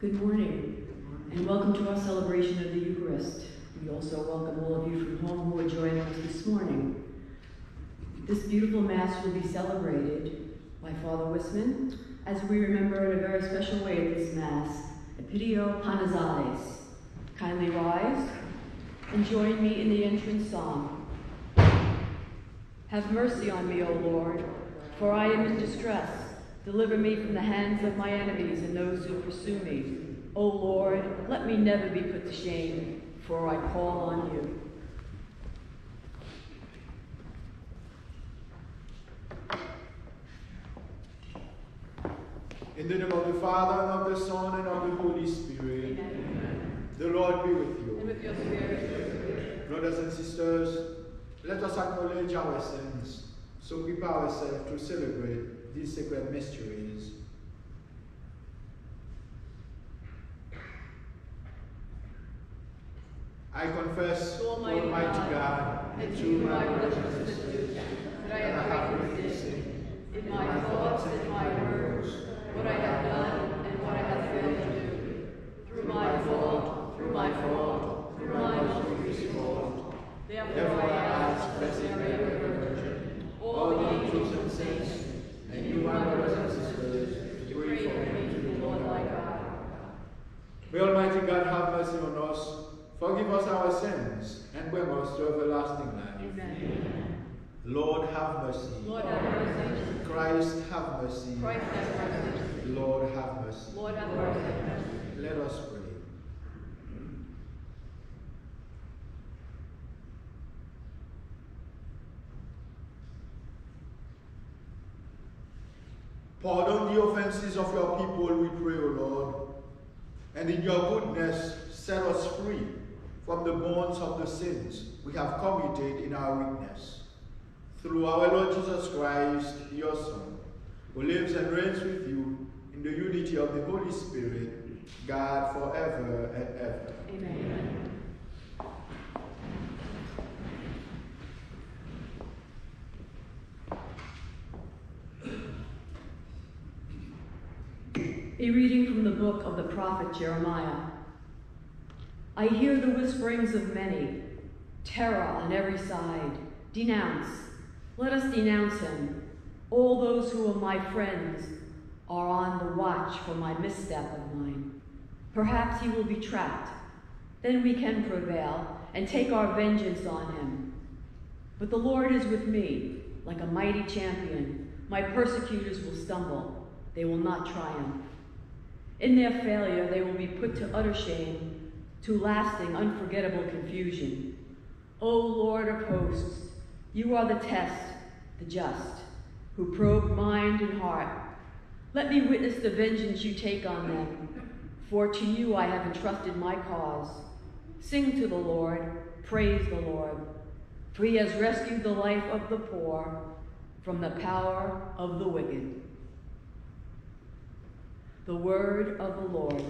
Good morning, and welcome to our celebration of the Eucharist. We also welcome all of you from home who are joining us this morning. This beautiful Mass will be celebrated by Father Wisman as we remember in a very special way this Mass, Epidio Panazales. Kindly rise and join me in the entrance psalm. Have mercy on me, O Lord, for I am in distress. Deliver me from the hands of my enemies and those who pursue me. O Lord, let me never be put to shame, for I call on you. In the name of the Father, and of the Son, and of the Holy Spirit. Amen. The Lord be with you. And with your spirit. Brothers and sisters, let us acknowledge our sins, so we prepare ourselves to celebrate these sacred mysteries. I confess oh Almighty, Almighty God, God and to you, my sisters, that I have committed sin in my thoughts and my words, what I have done and what I have failed to do, through my fault, through my fault, through my most fault. Therefore I ask, Blessed Mary, Virgin, all the angels and saints, and you, my brothers and sisters, pray for me to the Lord thy God. May Almighty God have mercy on us, forgive us our sins, and bring us to everlasting life. Amen. Lord have mercy. Lord have mercy. Christ have mercy. Christ have mercy. Lord have mercy. Lord have mercy. Let us pray. Pardon the offenses of your people, we pray, O Lord, and in your goodness set us free from the bonds of the sins we have committed in our weakness. Through our Lord Jesus Christ, your Son, who lives and reigns with you in the unity of the Holy Spirit, God forever and ever. Amen. A reading from the book of the prophet Jeremiah. I hear the whisperings of many, terror on every side. Denounce, let us denounce him. All those who are my friends are on the watch for my misstep of mine. Perhaps he will be trapped. Then we can prevail and take our vengeance on him. But the Lord is with me, like a mighty champion. My persecutors will stumble, they will not triumph. In their failure, they will be put to utter shame, to lasting, unforgettable confusion. O Lord of hosts, you are the test, the just, who probe mind and heart. Let me witness the vengeance you take on them, for to you I have entrusted my cause. Sing to the Lord, praise the Lord, for he has rescued the life of the poor from the power of the wicked. The word of the Lord.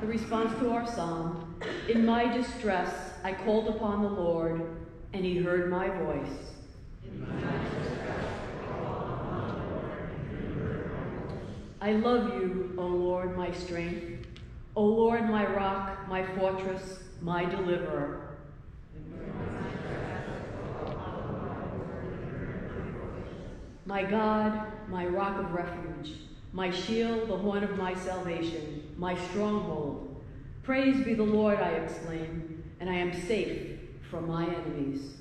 The response to our psalm In my distress, I called upon the Lord, and he heard my voice. I love you, O Lord, my strength. O Lord, my rock, my fortress, my deliverer. My God, my rock of refuge, my shield, the horn of my salvation, my stronghold. Praise be the Lord, I exclaim, and I am safe from my enemies.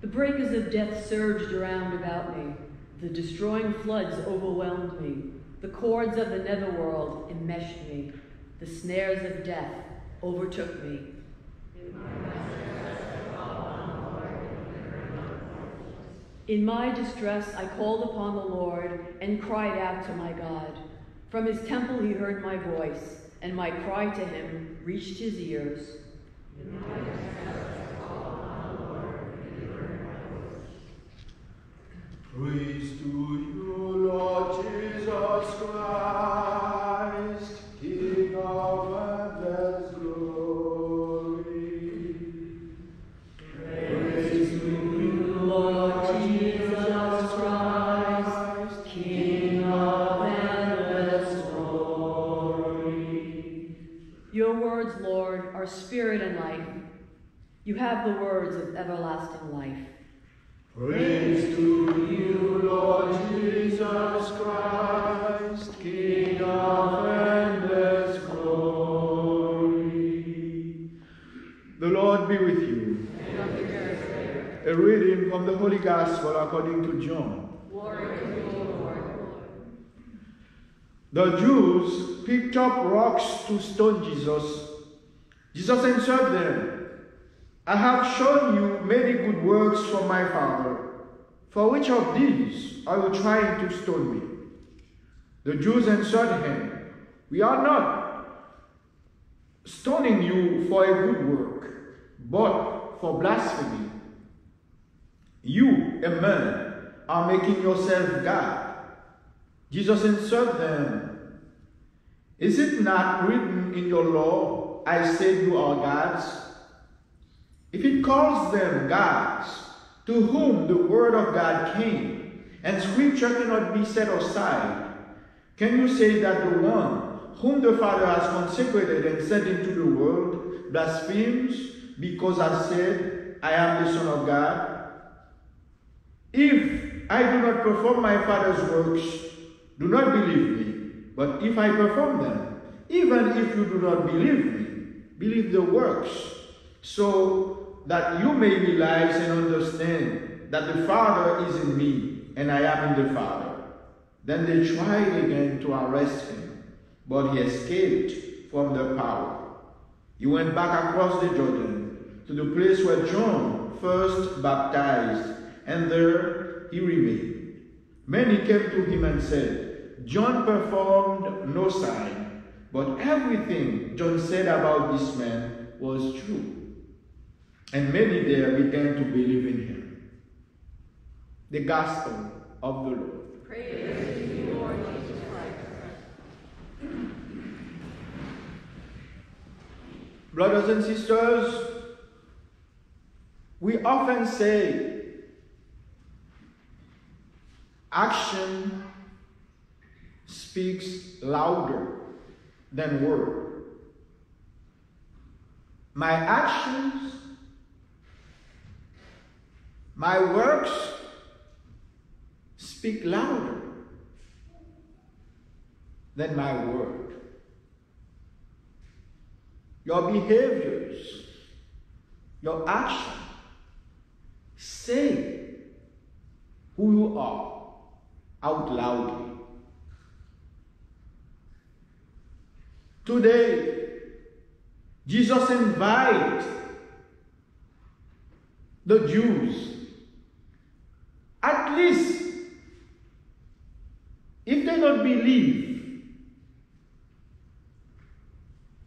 The breakers of death surged around about me. The destroying floods overwhelmed me. The cords of the netherworld enmeshed me. The snares of death overtook me. In my distress, I called upon the Lord and cried out to my God. From his temple, he heard my voice, and my cry to him reached his ears. Praise to you, everlasting life. Praise to you, Lord Jesus Christ, King of endless glory. The Lord be with you. A reading from the Holy Gospel according to John. The Jews picked up rocks to stone Jesus. Jesus answered them, I have shown you many good works from my Father. For which of these are you trying to stone me? The Jews answered him, We are not stoning you for a good work, but for blasphemy. You, a man, are making yourself God. Jesus answered them, Is it not written in your law, I said you are gods? If it calls them gods, to whom the word of God came, and scripture cannot be set aside, can you say that the one whom the Father has consecrated and sent into the world blasphemes because I said, I am the Son of God? If I do not perform my Father's works, do not believe me. But if I perform them, even if you do not believe me, believe the works, so that you may realize and understand that the Father is in me and I am in the Father. Then they tried again to arrest him, but he escaped from their power. He went back across the Jordan to the place where John first baptized, and there he remained. Many came to him and said, John performed no sign, but everything John said about this man was true. And many there began to believe in him. The Gospel of the Lord. Praise to you, Lord Jesus Christ. Brothers and sisters, we often say action speaks louder than word. My actions, my works speak louder than my word. Your behaviors, your action say who you are out loudly. Today, Jesus invites the Jews, at least if they don't believe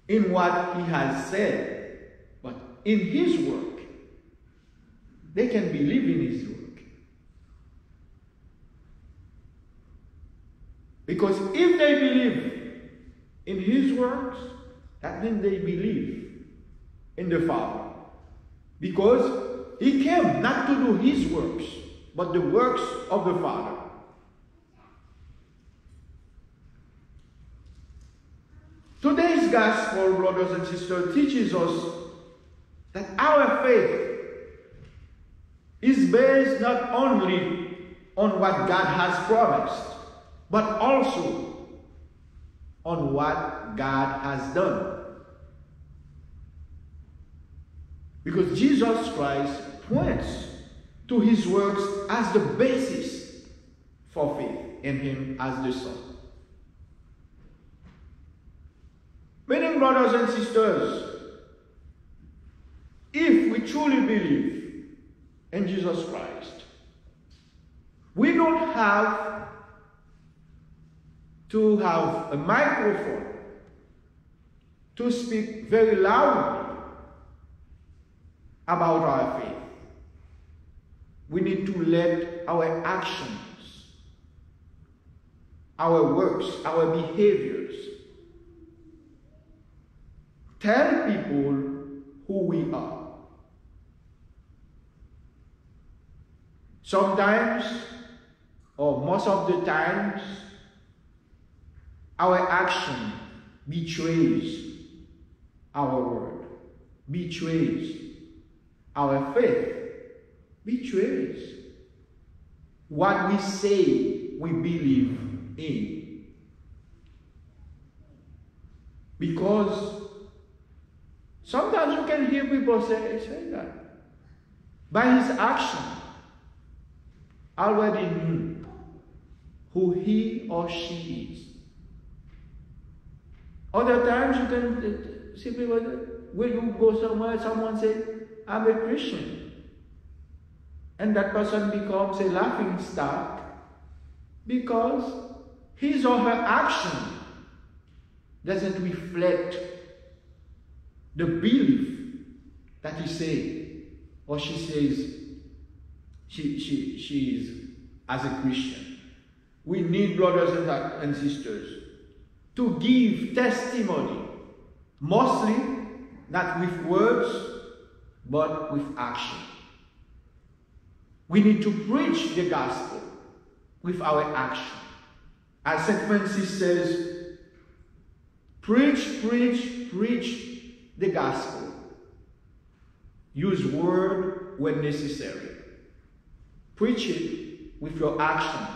in what he has said, but in his work, they can believe in his work. Because if they believe in his works, that means they believe in the Father. Because he came not to do his works, but the works of the Father. Today's gospel, brothers and sisters, teaches us that our faith is based not only on what God has promised, but also on what God has done. Because Jesus Christ points to his works as the basis for faith in him as the Son. Meaning, brothers and sisters, if we truly believe in Jesus Christ, we don't have to have a microphone to speak very loudly about our faith. We need to let our actions, our works, our behaviors tell people who we are. Sometimes, or most of the times, our action betrays our word, betrays our faith betrays what we say we believe in. Because sometimes you can hear people say, say that. By his action, already knew who he or she is. Other times you can uh, simply, when you go somewhere, someone say, I'm a Christian. And that person becomes a laughing stock because his or her action doesn't reflect the belief that he says or she says she, she, she is as a Christian. We need brothers and sisters to give testimony, mostly not with words, but with action. We need to preach the gospel with our action. As St. Francis says, preach, preach, preach the gospel. Use word when necessary. Preach it with your action,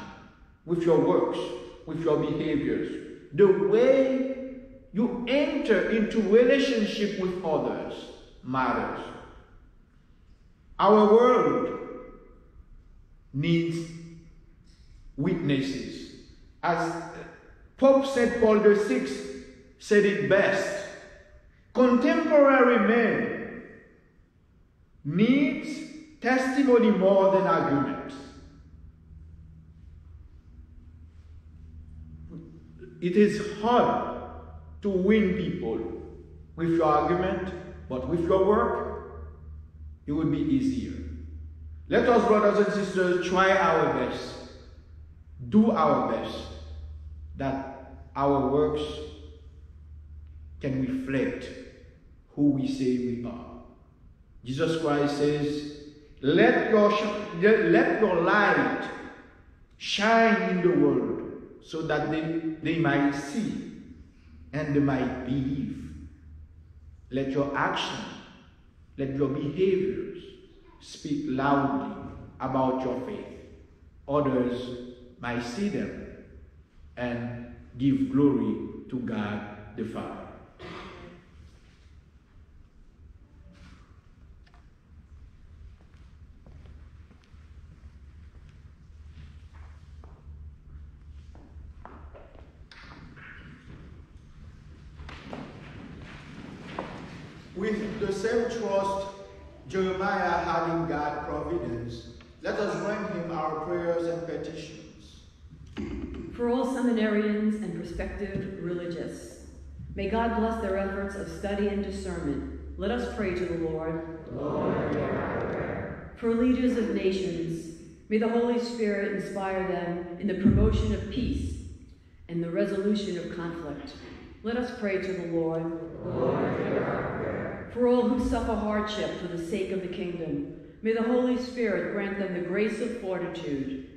with your works, with your behaviors, the way you enter into relationship with others matters. Our world needs witnesses. As Pope St. Paul VI said it best, contemporary men needs testimony more than arguments. It is hard to win people with your argument, but with your work, it would be easier. Let us, brothers and sisters, try our best, do our best, that our works can reflect who we say we are. Jesus Christ says, let your, let your light shine in the world so that they, they might see and they might believe. Let your action, let your behaviors speak loudly about your faith. Others might see them and give glory to God the Father. With the same trust Jeremiah had in God's providence, let us bring him our prayers and petitions. For all seminarians and prospective religious, may God bless their efforts of study and discernment. Let us pray to the Lord. Lord For leaders of nations, may the Holy Spirit inspire them in the promotion of peace and the resolution of conflict. Let us pray to the Lord. Lord for all who suffer hardship for the sake of the kingdom, may the Holy Spirit grant them the grace of fortitude.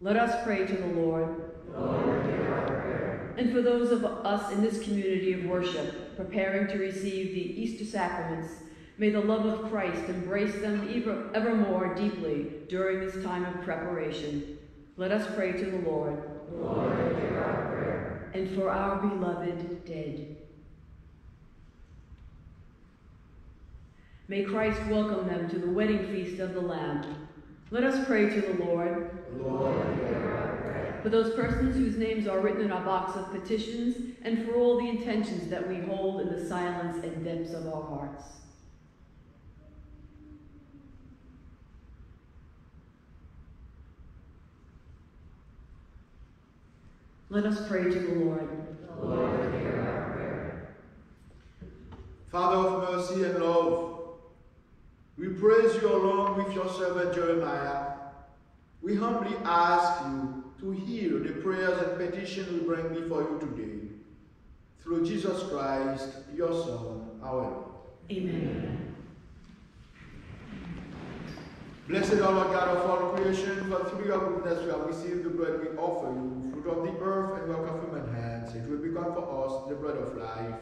Let us pray to the Lord. Lord and for those of us in this community of worship, preparing to receive the Easter sacraments, may the love of Christ embrace them ever, ever more deeply during this time of preparation. Let us pray to the Lord. Lord and for our beloved dead. May Christ welcome them to the wedding feast of the Lamb. Let us pray to the Lord. Lord for those persons whose names are written in our box of petitions, and for all the intentions that we hold in the silence and depths of our hearts. Let us pray to the Lord. Lord, hear our prayer. Father of mercy and love, we praise you along with your servant Jeremiah. We humbly ask you to hear the prayers and petitions we bring before you today. Through Jesus Christ, your Son, our Lord. Amen. Blessed are Lord God of all creation, for through your goodness we have received the bread we offer you, fruit of the earth and work of human hands. It will become for us the bread of life.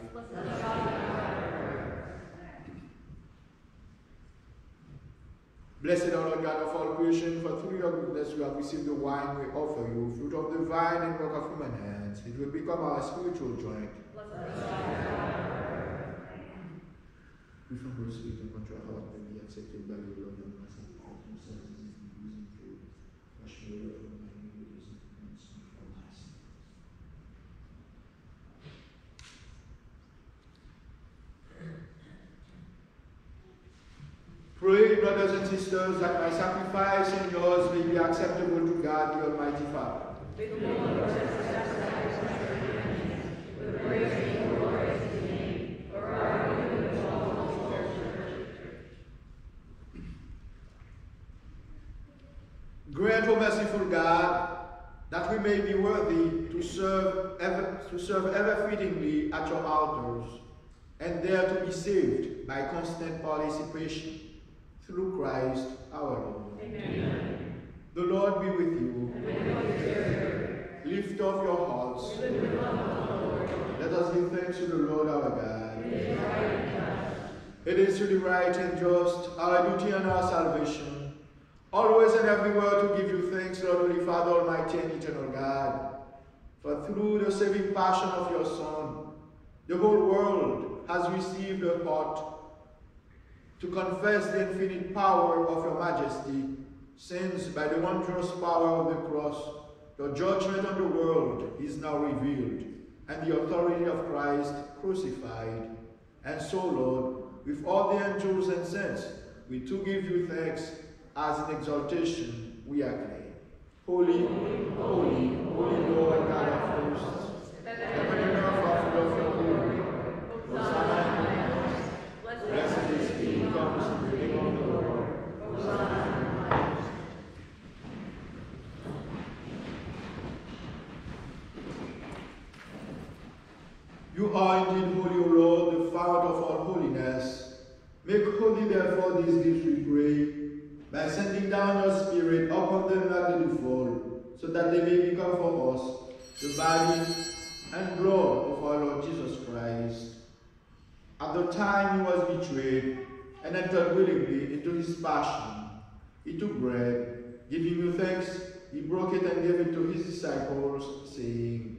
Blessed are Lord God of all creation, for through your goodness we have received the wine we offer you, fruit of the vine and work of human hands. It will become our spiritual joint. We from and heart may be accepted by Lord and mercy. Using food, wash me away from my iniquities and cleanse me from my sins. Pray, brothers and sisters, that my sacrifice and yours may be acceptable to God, the Almighty Father. Grant, O merciful God, that we may be worthy to serve ever, to serve ever fittingly at your altars, and there to be saved by constant participation through Christ our Lord. Amen. The Lord be with you. Lift up your hearts. Let us give thanks to the Lord our God. It is truly right and just, our duty and our salvation, always and everywhere to give you thanks, Lord, Holy Father, Almighty and eternal God. For through the saving passion of your Son, the whole world has received a heart to confess the infinite power of your majesty, since by the wondrous power of the cross, your judgment on the world is now revealed, and the authority of Christ crucified. And so, Lord, with all the angels and saints, we too give you thanks as an exaltation we acclaim. Holy, holy, holy Lord God of hosts, heaven and earth are full of your glory. Hosanna in the highest. Blessed is he who comes in the name of the Lord. Hosanna in the highest. You are indeed holy, O Lord, the fount of all holiness. Make holy, therefore, these gifts, we pray, by sending down your Spirit upon them like the fall, so that they may become for us the body and blood of our Lord Jesus Christ. At the time he was betrayed and entered willingly into his passion, he took bread, giving you thanks, he broke it and gave it to his disciples, saying,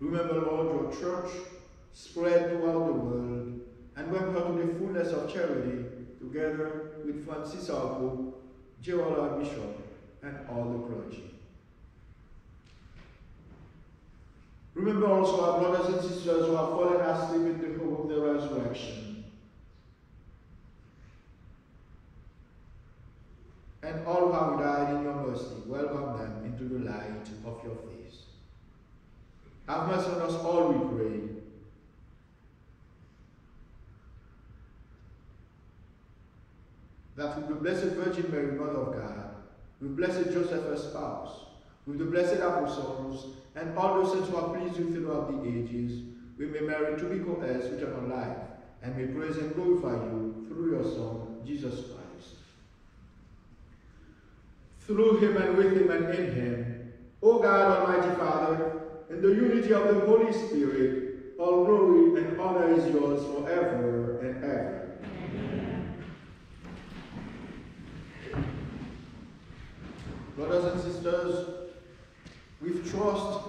Remember, Lord, your church spread throughout the world and bring her to the fullness of charity, together with Francis Pope, Gerald our Bishop, and all the clergy. Remember also our brothers and sisters who have fallen asleep in the hope of the resurrection. And all who have died in your mercy, welcome them into the light of your face. Have mercy on us all, we pray. That with the Blessed Virgin Mary, Mother of God, with Blessed Joseph, her spouse, with the blessed apostles, and all those saints who are pleased you throughout the ages, we may merit to be co-heirs with eternal life, and may praise and glorify you through your Son, Jesus Christ. Through him and with him and in him, O God, Almighty Father, in the unity of the Holy Spirit, all glory and honor is yours forever and ever. Brothers and sisters, with trust,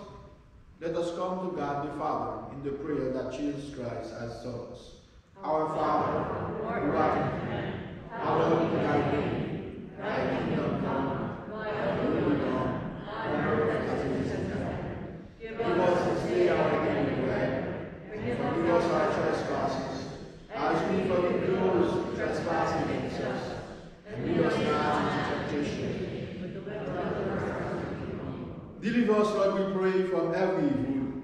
let us come to God the Father in the prayer that Jesus Christ has taught us. Our Father, who art in heaven, hallowed be thy name. Thy kingdom come, thy will be done, on earth as it is in heaven. Give us this day our daily bread, and forgive us our trespasses, as we forgive those who trespass against us. And lead us not into temptation, Deliver us, Lord, we pray, from every evil.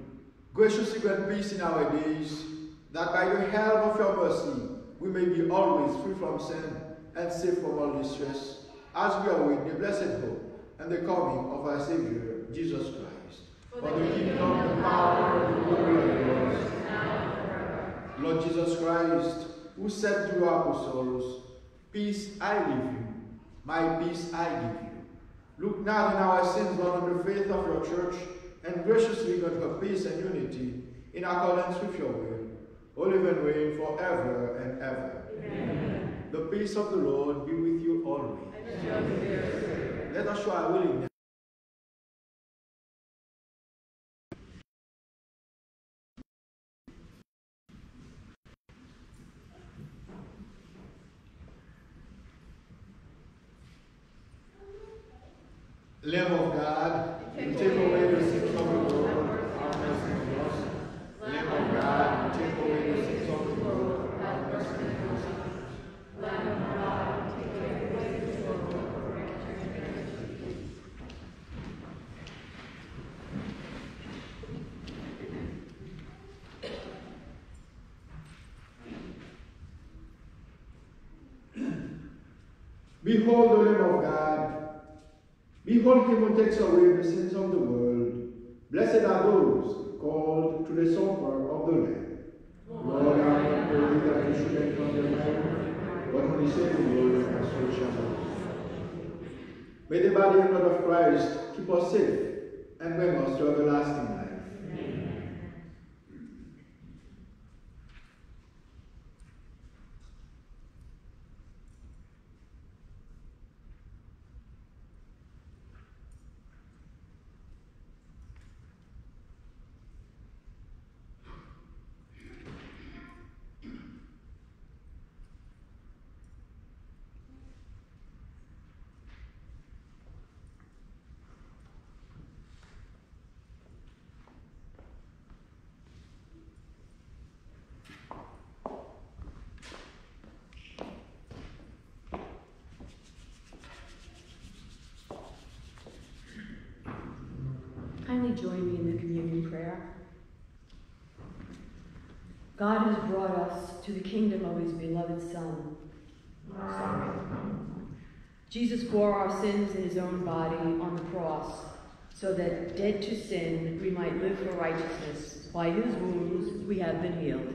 Graciously grant peace in our days, that by the help of your mercy we may be always free from sin and safe from all distress, as we await the blessed hope and the coming of our Savior, Jesus Christ. For the kingdom, the power, and the glory are yours, Lord Jesus Christ, who said to our apostles, Peace I leave you, my peace I give you. Look not in our sins, but on the faith of your church, and graciously grant her peace and unity in accordance with your will, who live and reign forever and ever. Amen. The peace of the Lord be with you always. Let us show our willingness. Lamb of God, you take away the sins of the world, have mercy on us. Lamb of God, you take away the sins of the world, have mercy on us. Lamb of God, take away the sins of the world, Behold the Lamb of God. Behold him who takes away the sins of the world. Blessed are those called to the supper of the Lamb. Lord, I am that you should enter the Lamb, but say the word, shall. May the body and blood of Christ keep us safe and bring us to everlasting Join me in the communion prayer. God has brought us to the kingdom of his beloved Son. Jesus bore our sins in his own body on the cross, so that, dead to sin, we might live for righteousness. By his wounds we have been healed.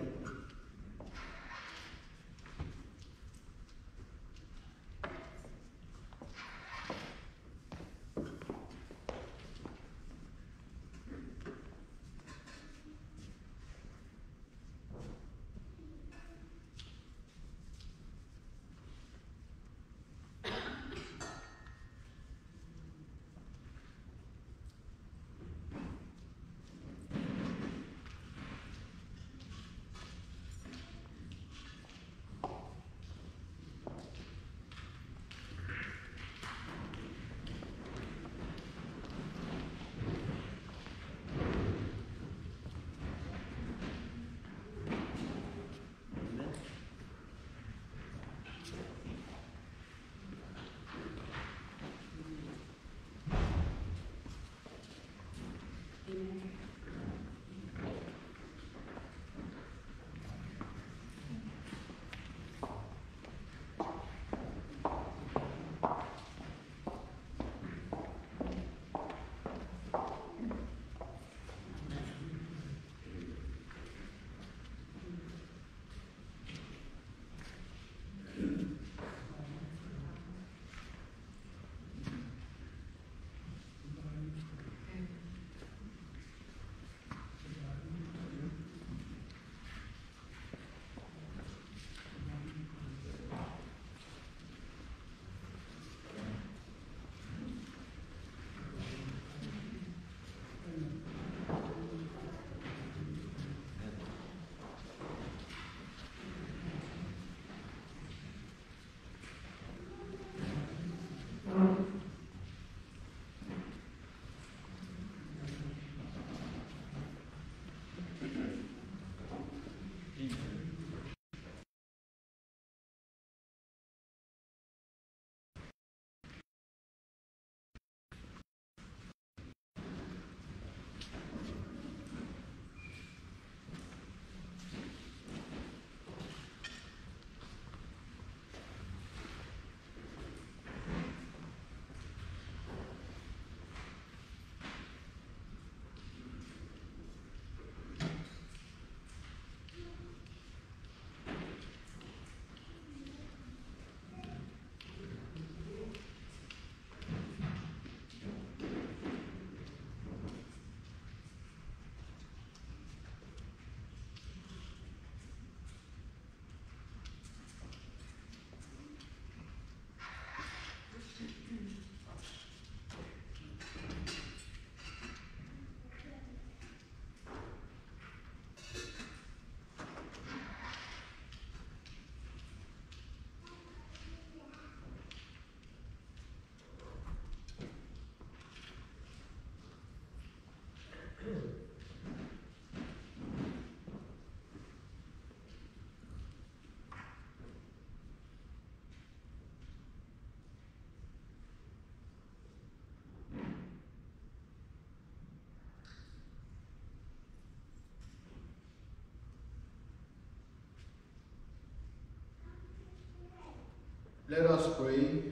Let us pray.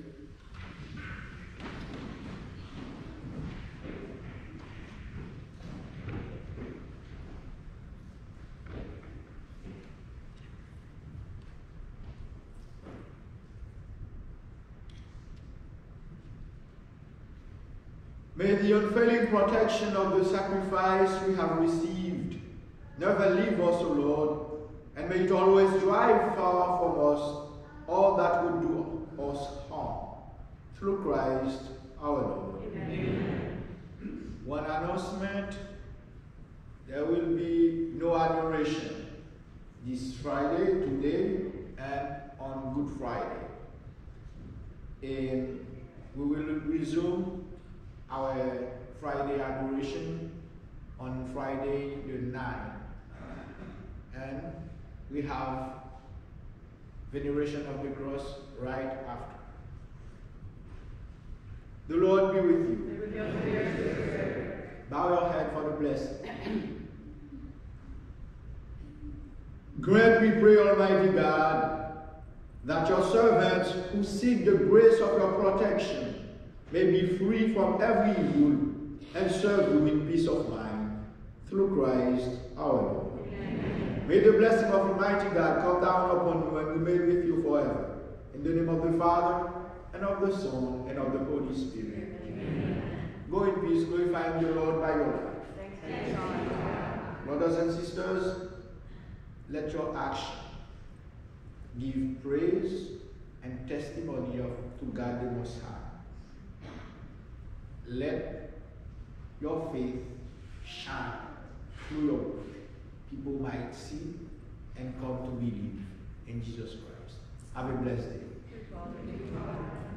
May the unfailing protection of the sacrifice we have received never leave us, O Lord, and may it always drive far from us all that would do us harm. Through Christ our Lord. Amen. One announcement there will be no adoration this Friday, today, and on Good Friday. And we will resume our Friday adoration on Friday the 9th. And we have veneration of the cross right after. The Lord be with you. Bow your head for the blessing. Grant, we pray, Almighty God, that your servants who seek the grace of your protection may be free from every evil and serve you in peace of mind. Through Christ our Lord. Amen. May the blessing of Almighty God come down upon you and remain with you forever. In the name of the Father, and of the Son, and of the Holy Spirit. Amen. Go in peace, glorifying the Lord by your life. Thanks, God. Brothers and sisters, let your action give praise and testimony of to God the Most High. Let your faith shine through your work. People might see and come to believe in Jesus Christ. Have a blessed day.